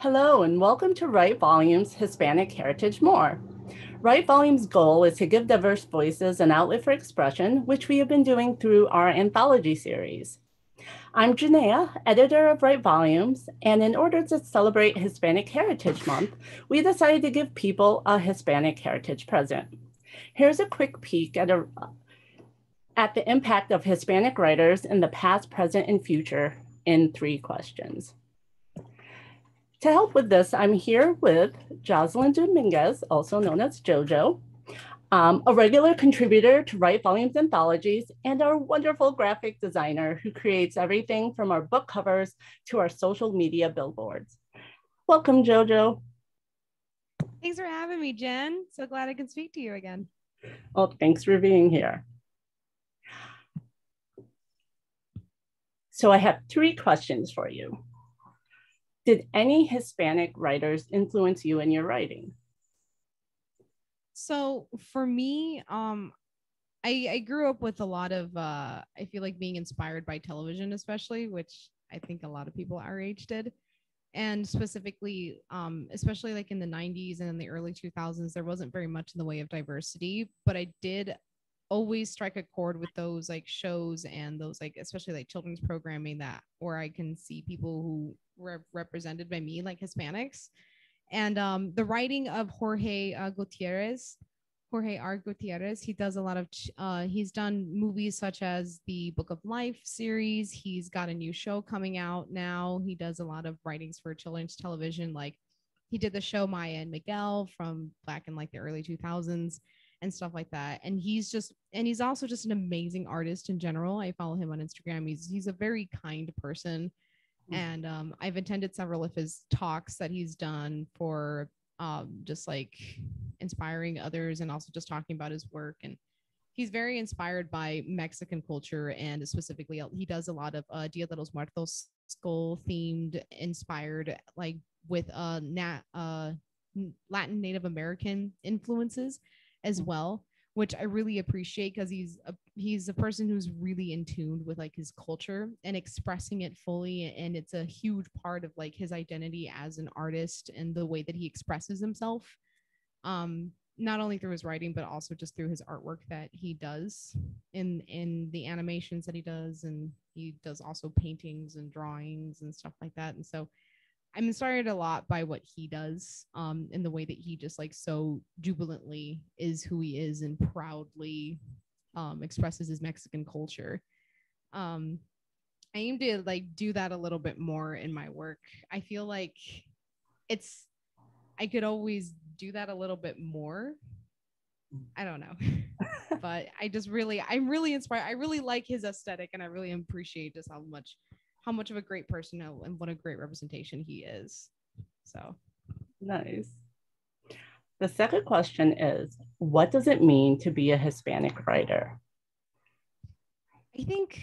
Hello, and welcome to Write Volumes Hispanic Heritage More. Write Volumes' goal is to give diverse voices an outlet for expression, which we have been doing through our anthology series. I'm Janaea, editor of Write Volumes, and in order to celebrate Hispanic Heritage Month, we decided to give people a Hispanic heritage present. Here's a quick peek at, a, at the impact of Hispanic writers in the past, present, and future in three questions. To help with this, I'm here with Jhoselin Dominguez, also known as JoJo, um, a regular contributor to Write Volumes anthologies, and our wonderful graphic designer who creates everything from our book covers to our social media billboards. Welcome, JoJo. Thanks for having me, Jen. So glad I can speak to you again. Well, thanks for being here. So I have three questions for you. Did any Hispanic writers influence you in your writing? So for me, um, I, I grew up with a lot of uh, I feel like being inspired by television, especially, which I think a lot of people our age did. And specifically, um, especially like in the 90s and in the early 2000s, there wasn't very much in the way of diversity, but I did always strike a chord with those like shows and those like especially like children's programming that where I can see people who were represented by me like Hispanics and um, the writing of Jorge uh, Gutierrez Jorge R. Gutierrez. He does a lot of, uh, he's done movies such as the Book of Life series. He's got a new show coming out now. He does a lot of writings for children's television. Like he did the show Maya and Miguel from back in like the early 2000s and stuff like that. And he's just and he's also just an amazing artist in general. I follow him on Instagram. He's he's a very kind person. Mm-hmm. And um, I've attended several of his talks that he's done for um, just like inspiring others and also just talking about his work. And he's very inspired by Mexican culture and specifically he does a lot of uh, Dia de los Muertos skull themed, inspired like with uh, nat, uh, Latin Native American influences as mm. well which I really appreciate because he's a he's a person who's really in tune with like his culture and expressing it fully and it's a huge part of like his identity as an artist and the way that he expresses himself um not only through his writing but also just through his artwork that he does in in the animations that he does and he does also paintings and drawings and stuff like that and so I'm inspired a lot by what he does, um, in the way that he just like so jubilantly is who he is and proudly um, expresses his Mexican culture. Um, I aim to like do that a little bit more in my work. I feel like it's I could always do that a little bit more. I don't know. but I just really I'm really inspired. I really like his aesthetic and I really appreciate just how much how much of a great person and what a great representation he is. So nice. The second question is What does it mean to be a Hispanic writer? I think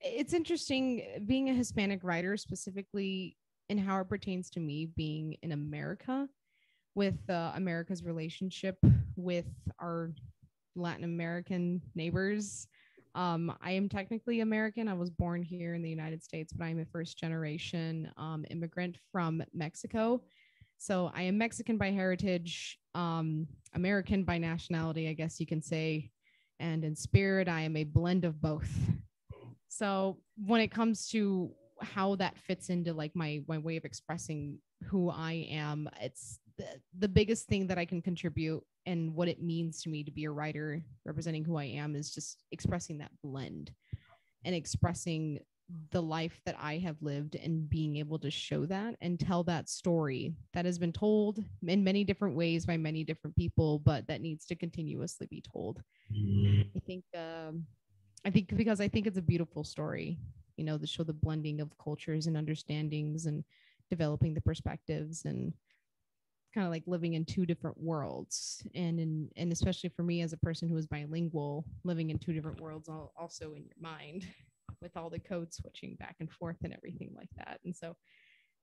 it's interesting being a Hispanic writer, specifically in how it pertains to me being in America with uh, America's relationship with our Latin American neighbors um, I am technically American. I was born here in the United States, but I'm a first generation um, immigrant from Mexico. So I am Mexican by heritage, um, American by nationality, I guess you can say. And in spirit, I am a blend of both. So when it comes to how that fits into like my, my way of expressing who I am, it's the, biggest thing that I can contribute and what it means to me to be a writer representing who I am is just expressing that blend and expressing the life that I have lived and being able to show that and tell that story that has been told in many different ways by many different people, but that needs to continuously be told. I think, um, I think because I think it's a beautiful story, you know, to show the blending of cultures and understandings and developing the perspectives and kind of like living in two different worlds and in and especially for me as a person who is bilingual living in two different worlds also in your mind with all the code switching back and forth and everything like that and so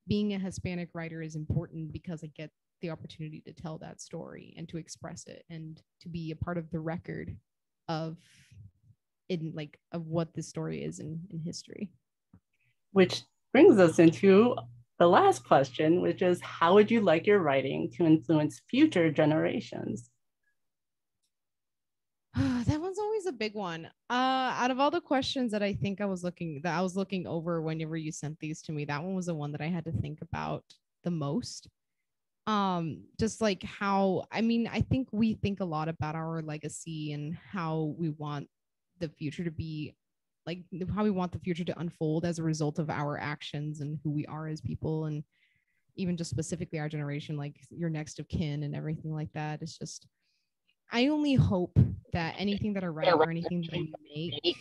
being a Hispanic writer is important because I get the opportunity to tell that story and to express it and to be a part of the record of in like of what this story is in, in history. Which brings us into the last question, which is how would you like your writing to influence future generations? that one's always a big one. Uh, out of all the questions that I think I was looking that I was looking over whenever you sent these to me, that one was the one that I had to think about the most. Um, just like how I mean, I think we think a lot about our legacy and how we want the future to be like how we want the future to unfold as a result of our actions and who we are as people and even just specifically our generation like your next of kin and everything like that. It's just i only hope that anything that i write or anything that i make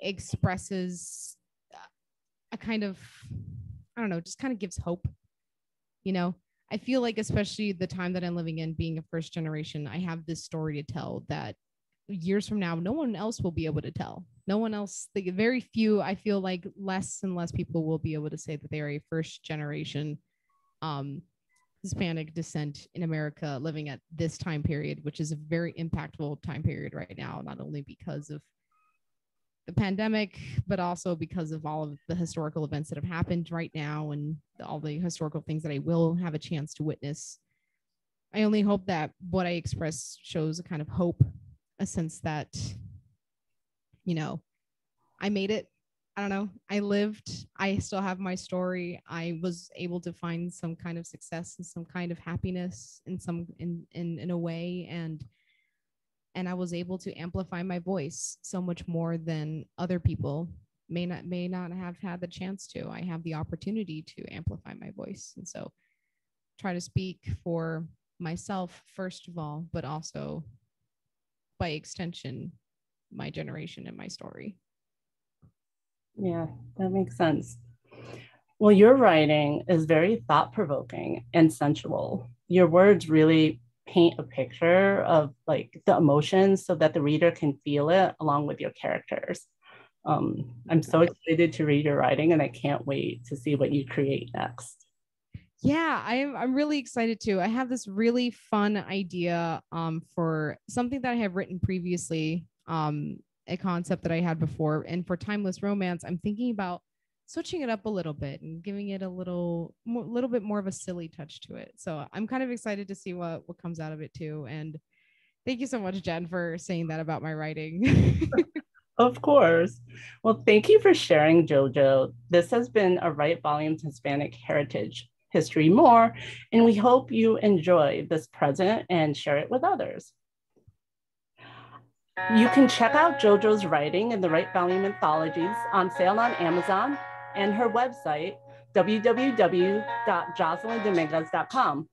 expresses a kind of i don't know just kind of gives hope you know? I feel like especially the time that i'm living in being a first generation i have this story to tell that years from now no one else will be able to tell no one else the very few i feel like less and less people will be able to say that they are a first generation um hispanic descent in america living at this time period which is a very impactful time period right now not only because of the pandemic but also because of all of the historical events that have happened right now and all the historical things that i will have a chance to witness. I only hope that what i express shows a kind of hope a sense that, you know, I made it. I don't know. I lived. I still have my story. I was able to find some kind of success and some kind of happiness in some in in in a way and and I was able to amplify my voice so much more than other people may not may not have had the chance to. I have the opportunity to amplify my voice. And so try to speak for myself first of all, but also by extension my generation and my story. Yeah that makes sense. Well your writing is very thought-provoking and sensual. Your words really paint a picture of like the emotions so that the reader can feel it along with your characters. Um, i'm so excited to read your writing and i can't wait to see what you create next. Yeah, I'm I'm really excited too. I have this really fun idea um for something that I have written previously, um a concept that I had before and for timeless romance, I'm thinking about switching it up a little bit and giving it a little more, little bit more of a silly touch to it. So I'm kind of excited to see what what comes out of it too and thank you so much Jen for saying that about my writing. Of course. Well, thank you for sharing, JoJo. This has been a Write Volumes Hispanic Heritage history more. And we hope you enjoy this present and share it with others. You can check out JoJo's writing in the Write Volume Anthologies on sale on Amazon and her website, www.jhoselindominguez.com.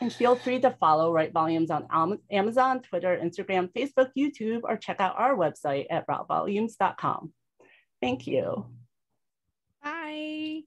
And feel free to follow Write Volumes on Amazon, Twitter, Instagram, Facebook, YouTube, or check out our website at writevolumes.com. Thank you. Bye.